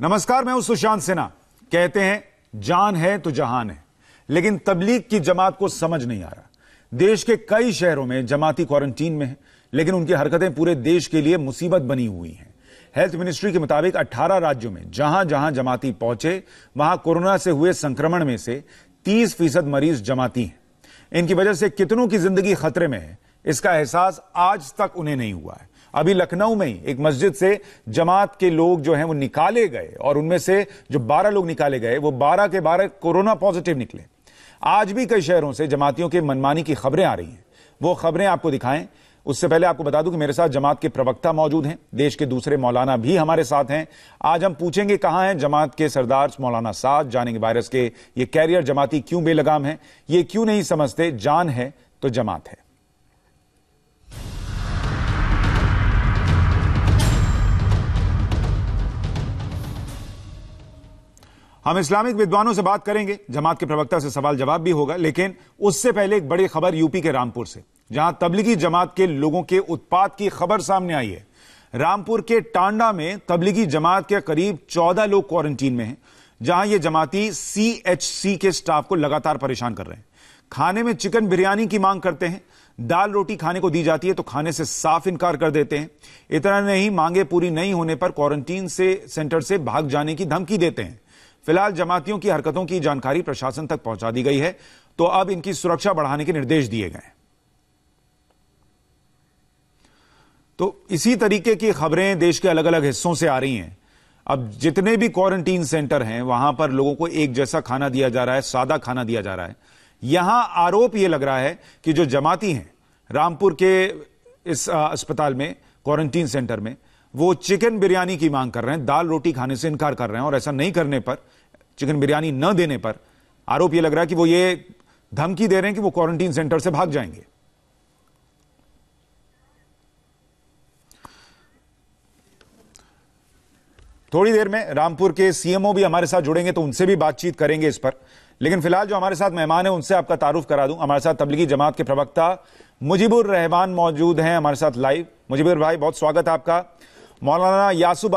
नमस्कार, मैं हूँ सुशांत सिन्हा। कहते हैं, जान है तो जहान है। लेकिन तबलीग की जमात को समझ नहीं आ रहा। देश के कई शहरों में जमाती क्वारंटीन में है, लेकिन उनकी हरकतें पूरे देश के लिए मुसीबत बनी हुई हैं। हेल्थ मिनिस्ट्री के मुताबिक 18 राज्यों में जहाँ जहाँ जमाती पहुँचे, वहाँ कोरोना से हुए संक्रमण में से 30 फ़ीसद मरीज़ जमाती हैं। इनकी वजह से कितनों की ज़िंदगी खतरे में है, इसका एहसास आज तक उन्हें नहीं हुआ है। अभी लखनऊ में ही एक मस्जिद से जमात के लोग जो हैं वो निकाले गए और उनमें से जो 12 लोग निकाले गए, वो 12 के 12 कोरोना पॉजिटिव निकले। आज भी कई शहरों से जमातियों के मनमानी की खबरें आ रही हैं। वो खबरें आपको दिखाएँ। उससे पहले आपको बता दूँ कि मेरे साथ जमात के प्रवक्ता मौजूद हैं। देश के दूसरे मौलाना भी हमारे साथ हैं। आज हम पूछेंगे कहाँ हैं जमात के सरदार मौलाना साद, जानेंगे वायरस के ये कैरियर जमाती क्यों बेलगाम है। ये क्यों नहीं समझते जान है तो जमात है। हम इस्लामिक विद्वानों से बात करेंगे, जमात के प्रवक्ता से सवाल जवाब भी होगा, लेकिन उससे पहले एक बड़ी खबर यूपी के रामपुर से, जहाँ तबलीगी जमात के लोगों के उत्पाद की खबर सामने आई है। रामपुर के टांडा में तबलीगी जमात के करीब चौदह लोग क्वारंटीन में हैं, जहाँ ये जमाती सीएचसी के स्टाफ को लगातार परेशान कर रहे हैं। खाने में चिकन बिरयानी की मांग करते हैं, दाल रोटी खाने को दी जाती है तो खाने से साफ़ इनकार कर देते हैं, इतना नहीं, मांगे पूरी नहीं होने पर क्वारंटीन से, सेंटर से भाग जाने की धमकी देते हैं। फ़िलहाल जमातियों की हरकतों की जानकारी प्रशासन तक पहुँचा दी गई है तो अब इनकी सुरक्षा बढ़ाने के निर्देश दिए गए तो इसी तरीके की खबरें देश के अलग अलग हिस्सों से आ रही हैं। अब जितने भी क्वारंटीन सेंटर हैं, वहाँ पर लोगों को एक जैसा खाना दिया जा रहा है, सादा खाना दिया जा रहा है। यहाँ आरोप यह लग रहा है कि जो जमाती हैं, रामपुर के इस अस्पताल में क्वारंटीन सेंटर में वो चिकन बिरयानी की मांग कर रहे हैं, दाल रोटी खाने से इनकार कर रहे हैं और ऐसा नहीं करने पर, चिकन बिरयानी न देने पर आरोप यह लग रहा है कि वो ये धमकी दे रहे हैं कि वो क्वारंटीन सेंटर से भाग जाएँगे। थोड़ी देर में रामपुर के सीएमओ भी हमारे साथ जुड़ेंगे तो उनसे भी बातचीत करेंगे इस पर। लेकिन फ़िलहाल जो हमारे साथ मेहमान है, उनसे आपका तारुफ करा दूँ। हमारे साथ तबलीगी जमात के प्रवक्ता मुजीबुर रहमान मौजूद हैं हमारे साथ लाइव मुजीबुर भाई, बहुत स्वागत है आपका। मौलाना यासुब